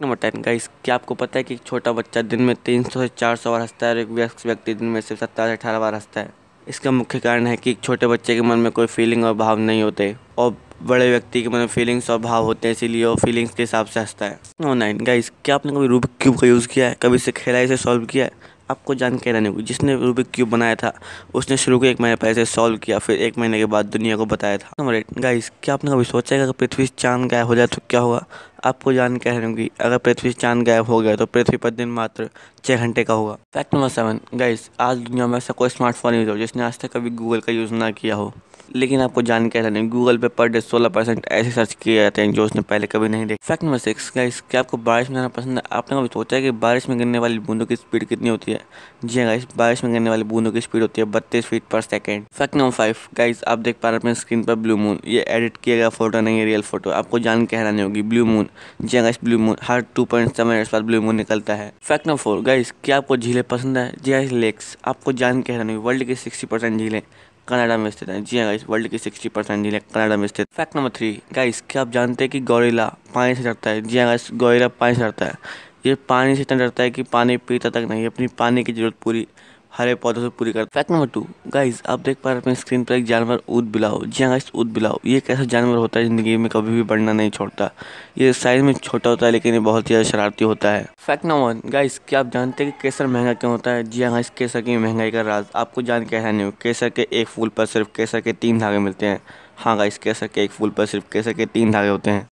Number ten guys क्या आपको पता है कि एक छोटा बच्चा दिन में तीन सौ से चार सौ बार हंसता है और एक व्यस्त व्यक्ति दिन में सिर्फ़ सत्रह से अठारह बार हंसता है? इसका मुख्य कारण है कि एक छोटे बच्चे के मन में कोई फीलिंग और भाव नहीं होते और बड़े व्यक्ति के मन में फीलिंग्स और भाव होते हैं, इसीलिए वो फीलिंग्स के हिसाब से हंसता है। नंबर नाइन गाइस क्या आपने कभी रूबिक क्यूब का यूज़ किया है? कभी इसे खेला इसे सॉल्व किया है? आपको जान के रहने को जिसने रूबिक क्यूब बनाया था, उसने शुरू के एक महीने पहले सॉल्व किया, फिर एक महीने के बाद दुनिया को बताया था। नंबर एट गाइस क्या आपने कभी सोचा है कि अगर पृथ्वी चाँद गायब हो जाए तो क्या होगा आपको जान के रहने की अगर पृथ्वी चाँद गायब हो गया तो पृथ्वी पर दिन मात्र छः घंटे का होगा। फैक्ट नंबर सेवन गाइस आज दुनिया में ऐसा कोई स्मार्टफ़ोन यूज़ हो जिसने आज तक कभी गूगल का यूज़ ना किया हो। लेकिन आपको जान के रहने गूगल पे पर डे सोलह परसेंट ऐसे सर्च किए जाते हैं जो उसने पहले कभी नहीं देखा। फैक्ट नंबर सिक्स गाइस क्या आपको बारिश में जाना पसंद है? आपने कभी सोचा है कि बारिश में गिरने वाली बूंदों की स्पीड कितनी होती है? जी हाँ गाइस बारिश में गिरने वाली बूंदों की स्पीड होती है बत्तीस फीट पर second fact number five guys आप देख पा रहे अपने स्क्रीन पर ब्लू मून ये एडिट किया गया फ़ोटो नहीं है रियल फ़ोटो आपको जान के हैरानी होगी ब्लू मून जी हाँ गाइस ब्लू मून हर टू पॉइंट सेवन मिनट्स बाद ब्लू मून निकलता है। फैक्ट नंबर फोर गाइस क्या आपको झीलें पसंद है? जी गाइस लेक्स आपको जान के हैरानी वर्ल्ड की सिक्सटी परसेंट झीलें। कनाडा में स्थित है। जी हाँ वर्ल्ड की सिक्सटी परसेंट झीलें कनाडा में स्थित। फैक्ट नंबर थ्री गाइस क्या आप जानते हैं कि गोरिला पानी से डरता है? जी हाँ गाइस गोरिला पानी से डरता है। ये पानी से इतना डरता है कि पानी पीता तक नहीं, अपनी पानी की ज़रूरत पूरी हरे पौधों से पूरी करता फैक्ट नंबर टू गाइस आप देख पा रहे हैं अपनी स्क्रीन पर एक जानवर ऊद बिलाओ। जी हाँ गाइस ऊद बिलाओ। ये कैसा जानवर होता है ज़िंदगी में कभी भी बढ़ना नहीं छोड़ता। ये साइज़ में छोटा होता है, लेकिन ये बहुत ही ज़्यादा शरारती होता है। फैक्ट नंबर वन गाइस क्या आप जानते हैं कि केसर महँगा क्यों होता है? जी हाँ इस केसर की महँगाई का राज आपको जान के है। नहीं केसर के एक फूल पर सिर्फ़ केसर के तीन धागे मिलते हैं। हाँ गाइस केसर के एक फूल पर सिर्फ़ केसर के तीन धागे होते हैं।